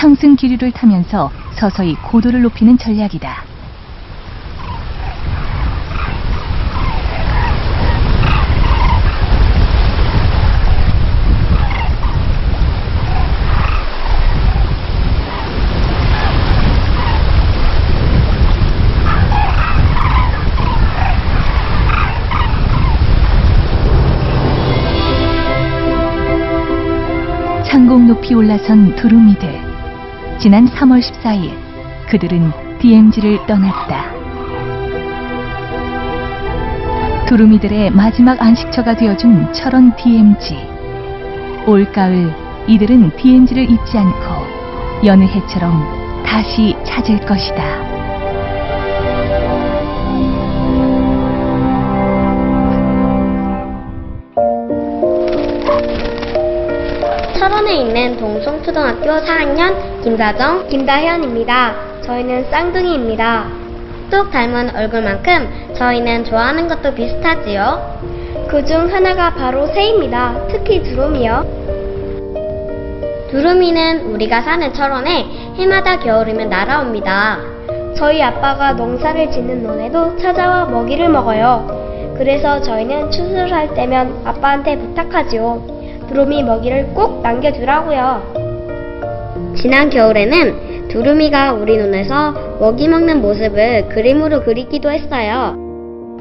상승 기류를 타면서 서서히 고도를 높이는 전략이다. 창공 높이 올라선 두루미들. 지난 3월 14일, 그들은 DMZ를 떠났다. 두루미들의 마지막 안식처가 되어준 철원 DMZ. 올가을, 이들은 DMZ를 잊지 않고 여느 해처럼 다시 찾을 것이다. 철원에 있는 동송초등학교 4학년 김다정, 김다현입니다. 저희는 쌍둥이입니다. 뚝 닮은 얼굴만큼 저희는 좋아하는 것도 비슷하지요. 그중 하나가 바로 새입니다. 특히 두루미요. 두루미는 우리가 사는 철원에 해마다 겨울이면 날아옵니다. 저희 아빠가 농사를 짓는 논에도 찾아와 먹이를 먹어요. 그래서 저희는 추수할 때면 아빠한테 부탁하지요. 두루미 먹이를 꼭 남겨주라고요. 지난 겨울에는 두루미가 우리 논에서 먹이 먹는 모습을 그림으로 그리기도 했어요.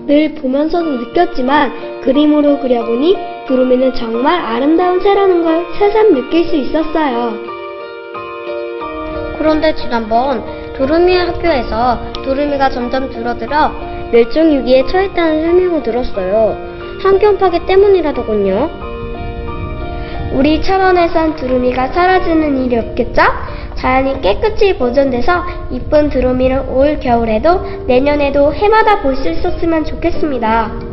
늘 보면서도 느꼈지만 그림으로 그려보니 두루미는 정말 아름다운 새라는 걸 새삼 느낄 수 있었어요. 그런데 지난번 두루미 학교에서 두루미가 점점 줄어들어 멸종 위기에 처했다는 설명을 들었어요. 환경 파괴 때문이라더군요. 우리 철원에선 두루미가 사라지는 일이 없겠죠? 자연이 깨끗이 보존돼서 이쁜 두루미를 올 겨울에도 내년에도 해마다 볼 수 있었으면 좋겠습니다.